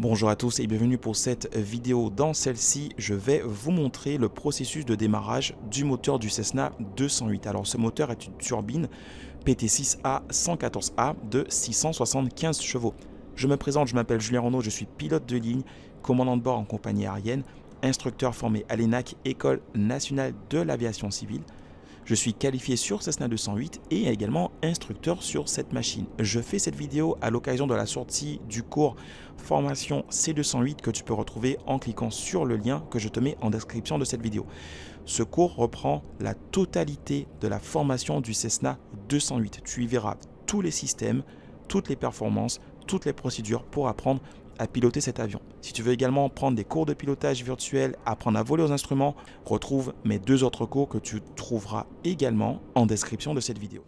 Bonjour à tous et bienvenue pour cette vidéo. Dans celle-ci, je vais vous montrer le processus de démarrage du moteur du Cessna 208. Alors ce moteur est une turbine PT6A 114A de 675 chevaux. Je me présente, je m'appelle Julien Renaud, je suis pilote de ligne, commandant de bord en compagnie aérienne, instructeur formé à l'ENAC, École nationale de l'aviation civile. Je suis qualifié sur Cessna 208 et également instructeur sur cette machine. Je fais cette vidéo à l'occasion de la sortie du cours formation C208 que tu peux retrouver en cliquant sur le lien que je te mets en description de cette vidéo. Ce cours reprend la totalité de la formation du Cessna 208. Tu y verras tous les systèmes, toutes les performances, toutes les procédures pour apprendre à piloter cet avion. Si tu veux également prendre des cours de pilotage virtuel, apprendre à voler aux instruments, retrouve mes deux autres cours que tu trouveras également en description de cette vidéo.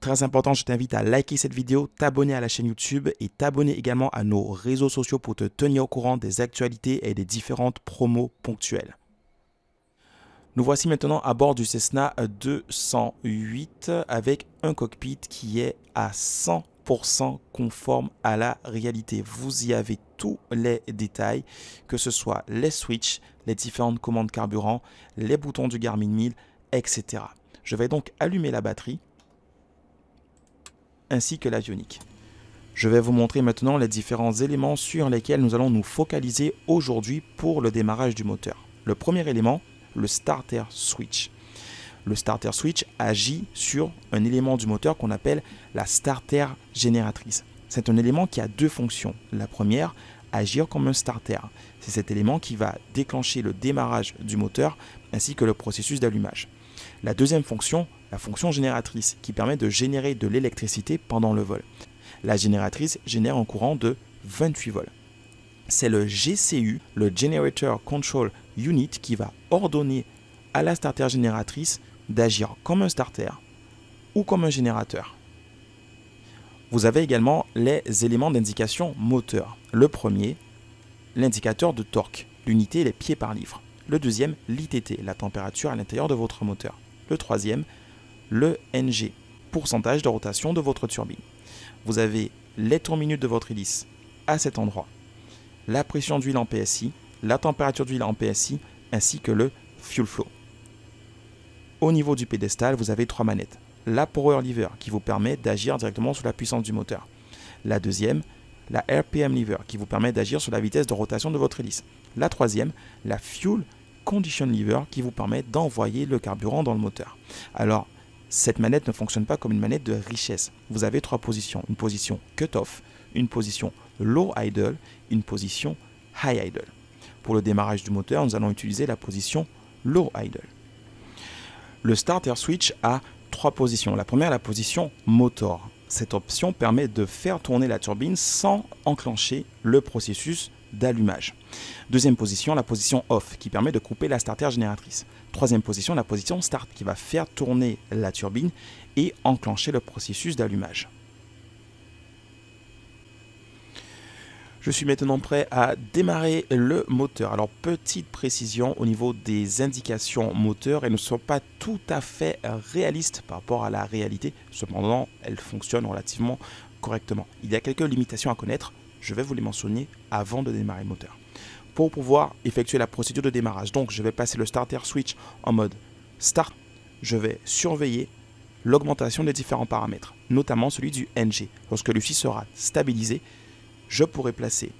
Très important, je t'invite à liker cette vidéo, t'abonner à la chaîne YouTube et t'abonner également à nos réseaux sociaux pour te tenir au courant des actualités et des différentes promos ponctuelles. Nous voici maintenant à bord du Cessna 208 avec un cockpit qui est à 100 conforme à la réalité. Vous y avez tous les détails, que ce soit les switches, les différentes commandes carburant, les boutons du Garmin 1000, etc. Je vais donc allumer la batterie ainsi que l'avionique. Je vais vous montrer maintenant les différents éléments sur lesquels nous allons nous focaliser aujourd'hui pour le démarrage du moteur. Le premier élément, le starter switch le starter switch agit sur un élément du moteur qu'on appelle la starter génératrice. C'est un élément qui a deux fonctions. La première, agir comme un starter. C'est cet élément qui va déclencher le démarrage du moteur ainsi que le processus d'allumage. La deuxième fonction, la fonction génératrice, qui permet de générer de l'électricité pendant le vol. La génératrice génère un courant de 28 volts. C'est le GCU, le Generator Control Unit, qui va ordonner à la starter génératrice d'agir comme un starter ou comme un générateur. Vous avez également les éléments d'indication moteur. Le premier, l'indicateur de torque, l'unité les pieds par livre. Le deuxième, l'ITT, la température à l'intérieur de votre moteur. Le troisième, le NG, pourcentage de rotation de votre turbine. Vous avez les tours minutes de votre hélice à cet endroit, la pression d'huile en PSI, la température d'huile en PSI, ainsi que le fuel flow. Au niveau du pédestal, vous avez trois manettes. La Power Lever qui vous permet d'agir directement sur la puissance du moteur. La deuxième, la RPM Lever qui vous permet d'agir sur la vitesse de rotation de votre hélice. La troisième, la Fuel Condition Lever qui vous permet d'envoyer le carburant dans le moteur. Alors, cette manette ne fonctionne pas comme une manette de richesse. Vous avez trois positions. Une position cut-off, une position low idle, une position high idle. Pour le démarrage du moteur, nous allons utiliser la position low idle. Le starter switch a trois positions. La première, la position motor. Cette option permet de faire tourner la turbine sans enclencher le processus d'allumage. Deuxième position, la position off qui permet de couper la starter génératrice. Troisième position, la position start qui va faire tourner la turbine et enclencher le processus d'allumage. Je suis maintenant prêt à démarrer le moteur. Alors petite précision au niveau des indications moteur, elles ne sont pas tout à fait réalistes par rapport à la réalité. Cependant, elles fonctionnent relativement correctement. Il y a quelques limitations à connaître. Je vais vous les mentionner avant de démarrer le moteur. Pour pouvoir effectuer la procédure de démarrage, donc je vais passer le starter switch en mode start. Je vais surveiller l'augmentation des différents paramètres, notamment celui du NG. Lorsque lui sera stabilisé, je pourrais placer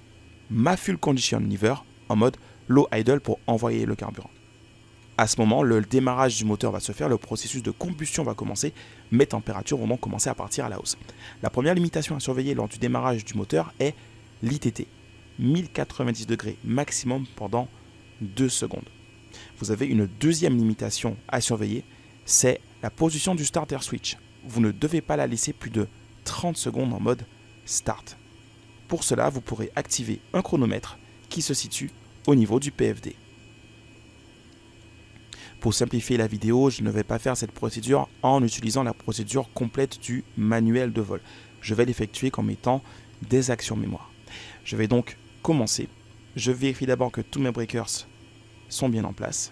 ma fuel condition lever en mode low idle pour envoyer le carburant. À ce moment, le démarrage du moteur va se faire, le processus de combustion va commencer, mes températures vont donc commencer à partir à la hausse. La première limitation à surveiller lors du démarrage du moteur est l'ITT, 1090 degrés maximum pendant 2 secondes. Vous avez une deuxième limitation à surveiller, c'est la position du starter switch. Vous ne devez pas la laisser plus de 30 secondes en mode start. Pour cela, vous pourrez activer un chronomètre qui se situe au niveau du PFD. Pour simplifier la vidéo, je ne vais pas faire cette procédure en utilisant la procédure complète du manuel de vol. Je vais l'effectuer comme étant des actions mémoire. Je vais donc commencer. Je vérifie d'abord que tous mes breakers sont bien en place.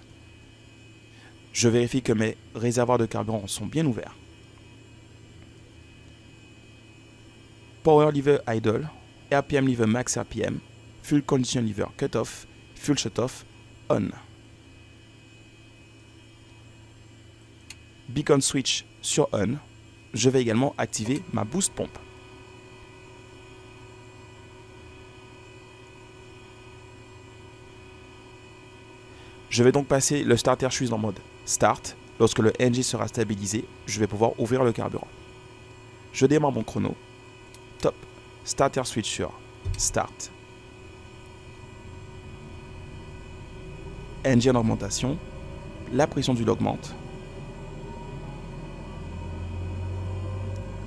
Je vérifie que mes réservoirs de carburant sont bien ouverts. Power lever idle. RPM lever max RPM, fuel condition lever cut off, fuel shut off on. Beacon switch sur on. Je vais également activer ma boost pompe. Je vais donc passer le starter switch en mode start. Lorsque le NG sera stabilisé, je vais pouvoir ouvrir le carburant. Je démarre mon chrono. Starter switch sur start. NG en augmentation. La pression d'huile augmente.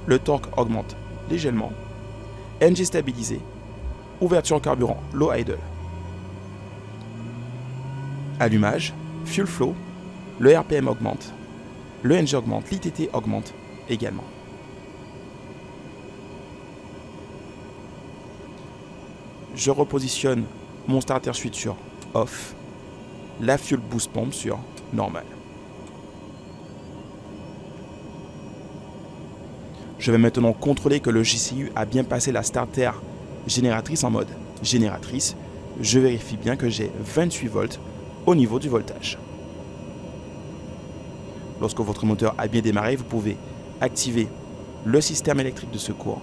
Le torque augmente légèrement. NG stabilisé. Ouverture carburant low idle allumage, fuel flow, le RPM augmente, le NG augmente, l'ITT augmente également. Je repositionne mon starter suite sur off, la fuel boost pompe sur normal. Je vais maintenant contrôler que le GCU a bien passé la starter génératrice en mode génératrice. Je vérifie bien que j'ai 28 volts au niveau du voltage. Lorsque votre moteur a bien démarré, vous pouvez activer le système électrique de secours,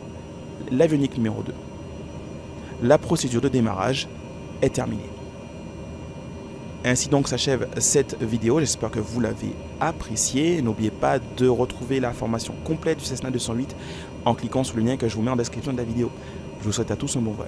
l'avionique numéro 2. La procédure de démarrage est terminée. Ainsi donc s'achève cette vidéo, j'espère que vous l'avez appréciée. N'oubliez pas de retrouver la formation complète du Cessna 208 en cliquant sur le lien que je vous mets en description de la vidéo. Je vous souhaite à tous un bon vol.